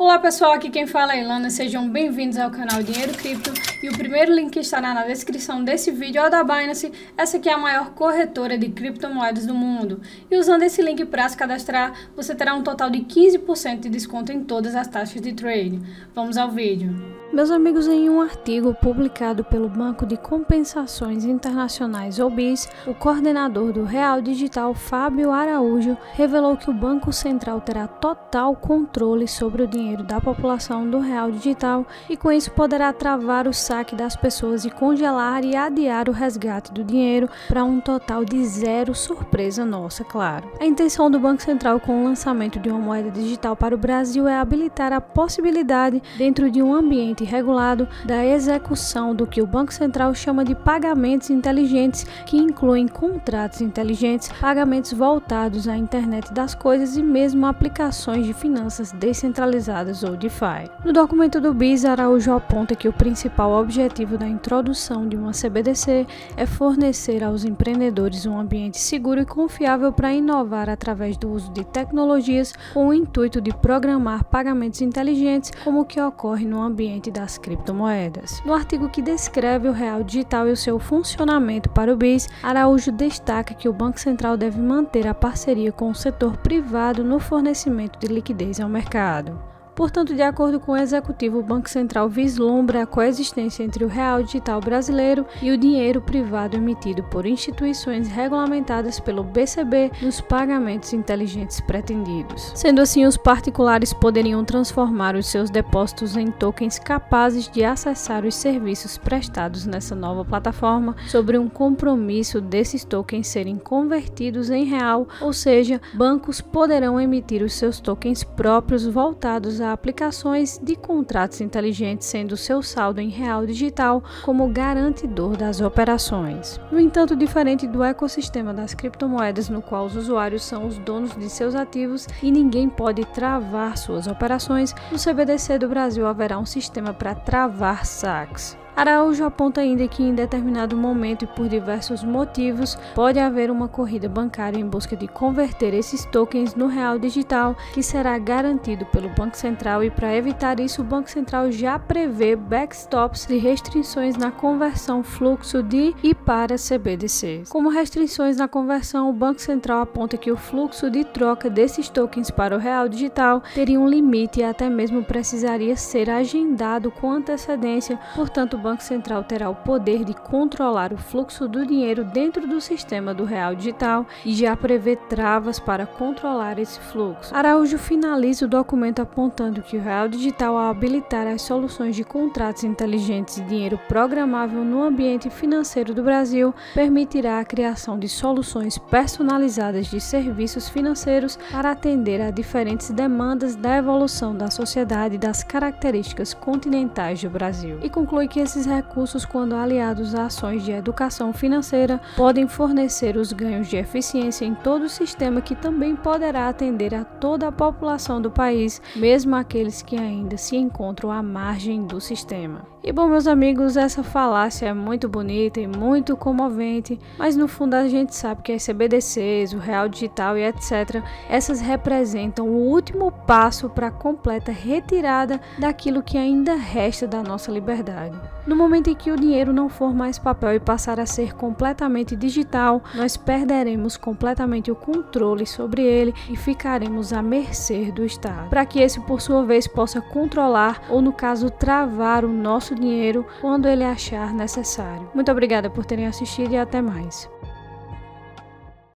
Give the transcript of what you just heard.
Olá pessoal, aqui quem fala é Ilana, sejam bem-vindos ao canal Dinheiro Cripto e o primeiro link estará na descrição desse vídeo é o da Binance, essa aqui é a maior corretora de criptomoedas do mundo e usando esse link para se cadastrar você terá um total de 15% de desconto em todas as taxas de trade. Vamos ao vídeo. Meus amigos, em um artigo publicado pelo Banco de Compensações Internacionais, ou BIS, o coordenador do Real Digital, Fábio Araújo, revelou que o Banco Central terá total controle sobre o dinheiro da população do Real Digital e com isso poderá travar o saque das pessoas e congelar e adiar o resgate do dinheiro para um total de zero surpresa nossa, claro. A intenção do Banco Central com o lançamento de uma moeda digital para o Brasil é habilitar a possibilidade, dentro de um ambiente regulado da execução do que o Banco Central chama de pagamentos inteligentes, que incluem contratos inteligentes, pagamentos voltados à internet das coisas e mesmo aplicações de finanças descentralizadas ou DeFi. No documento do BIS, Araújo aponta que o principal objetivo da introdução de uma CBDC é fornecer aos empreendedores um ambiente seguro e confiável para inovar através do uso de tecnologias com o intuito de programar pagamentos inteligentes, como o que ocorre no ambiente das criptomoedas. No artigo que descreve o real digital e o seu funcionamento para o BIS, Araújo destaca que o Banco Central deve manter a parceria com o setor privado no fornecimento de liquidez ao mercado. Portanto, de acordo com o executivo, o Banco Central vislumbra a coexistência entre o real digital brasileiro e o dinheiro privado emitido por instituições regulamentadas pelo BCB nos pagamentos inteligentes pretendidos. Sendo assim, os particulares poderiam transformar os seus depósitos em tokens capazes de acessar os serviços prestados nessa nova plataforma sobre um compromisso desses tokens serem convertidos em real, ou seja, bancos poderão emitir os seus tokens próprios voltados a aplicações de contratos inteligentes, sendo seu saldo em real digital como garantidor das operações. No entanto, diferente do ecossistema das criptomoedas, no qual os usuários são os donos de seus ativos e ninguém pode travar suas operações, no CBDC do Brasil haverá um sistema para travar saques. Araújo aponta ainda que em determinado momento e por diversos motivos pode haver uma corrida bancária em busca de converter esses tokens no real digital, que será garantido pelo Banco Central e para evitar isso o Banco Central já prevê backstops e restrições na conversão fluxo de e para CBDCs. Como restrições na conversão, o Banco Central aponta que o fluxo de troca desses tokens para o real digital teria um limite e até mesmo precisaria ser agendado com antecedência, portanto Banco Central terá o poder de controlar o fluxo do dinheiro dentro do sistema do real digital e já prevê travas para controlar esse fluxo. Araújo finaliza o documento apontando que o real digital, ao habilitar as soluções de contratos inteligentes e dinheiro programável no ambiente financeiro do Brasil, permitirá a criação de soluções personalizadas de serviços financeiros para atender a diferentes demandas da evolução da sociedade e das características continentais do Brasil. E conclui que esses recursos, quando aliados a ações de educação financeira, podem fornecer os ganhos de eficiência em todo o sistema que também poderá atender a toda a população do país, mesmo aqueles que ainda se encontram à margem do sistema. E bom, meus amigos, essa falácia é muito bonita e muito comovente, mas no fundo a gente sabe que as CBDCs, o real digital e etc, essas representam o último passo para a completa retirada daquilo que ainda resta da nossa liberdade. No momento em que o dinheiro não for mais papel e passar a ser completamente digital, nós perderemos completamente o controle sobre ele e ficaremos à mercê do Estado, para que esse por sua vez possa controlar ou no caso travar o nosso dinheiro quando ele achar necessário. Muito obrigada por terem assistido e até mais.